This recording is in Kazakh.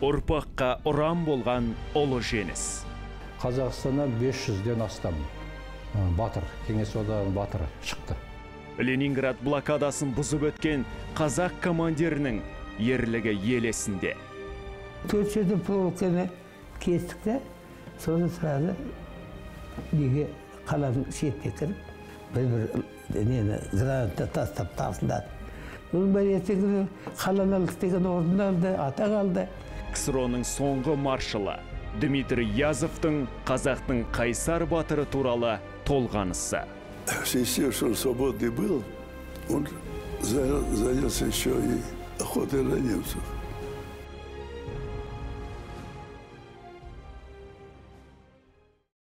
ұрпаққа ұран болған ұлы жеңіс. Қазақстаннан 500-ден астам батыр кеңес одағының батыры шықты. Ленинград блокадасын бұзып өткен қазақ командирінің ерлігі ел есінде. Төрт жерде проволоканы кестік те соны сразу неге қаланың шетіне кіріп бір бір нені граната тастап тасындады. Оның бәрі ертеңгі қалалық деген орын алды атақ алды. Ксро-ның соңғы маршалы дмитрий язовтың қазақтың қайсар батыры туралы толғанысы В связи с тем, что он свободный был, он заня- занялся еще и охотой на немцев.